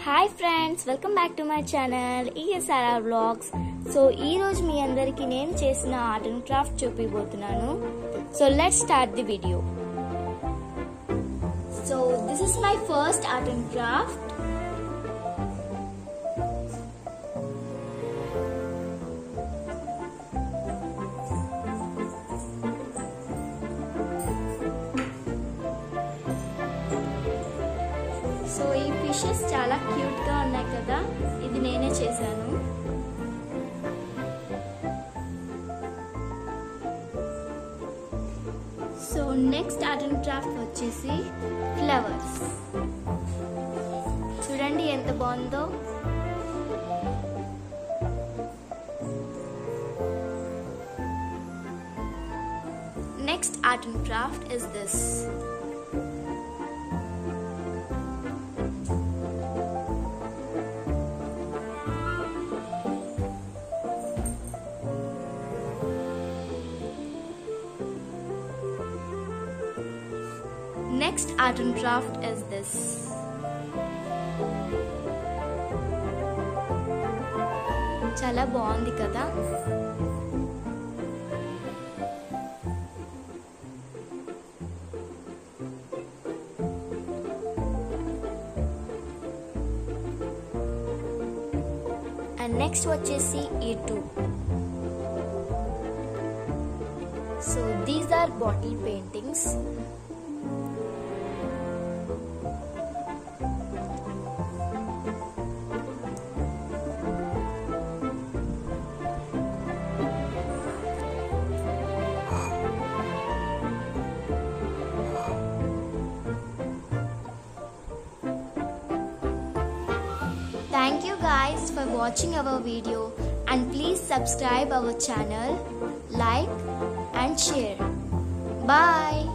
Hi friends welcome back to my channel ESRR vlogs so ఈరోజు మీ అందరికి నేను చేసిన art and craft చూపిపోతున్నాను so let start the video so this is my first art and craft so ఈ fishes చాలా క్యూట్గా ఉన్నాయి కదా ఇది నేనే చేశాను. So next art and craft వచ్చేసి ఫ్లవర్స్. చూడండి ఎంత బాగుందో. Next art and craft is this Next art and craft is this. చాలా బాగుంది కదా అండ్ నెక్స్ట్ వచ్చేసి ఈ two so these are bottle paintings Thank you guys for watching our video and please subscribe our channel, like and share. Bye.